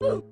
Woo!